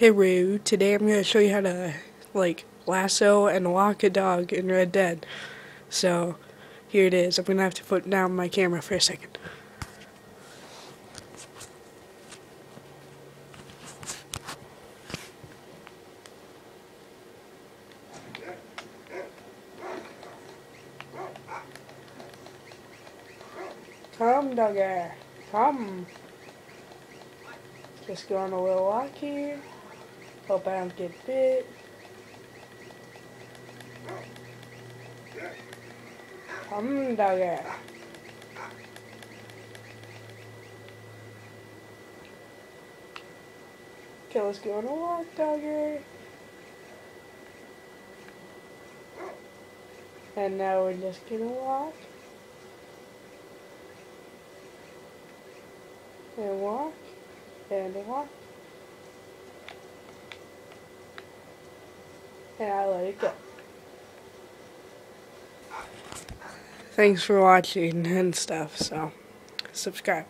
Hey Roo, today I'm going to show you how to, like, lasso and walk a dog in Red Dead. So, here it is. I'm going to have to put down my camera for a second. Come, dogger. Come. Just go on a little walk here. Hope I don't get bit. Come, dogger. Okay, let's go on a walk, dogger. And now we're just gonna walk. And walk. And walk. And I let it go. Thanks for watching and stuff, so subscribe.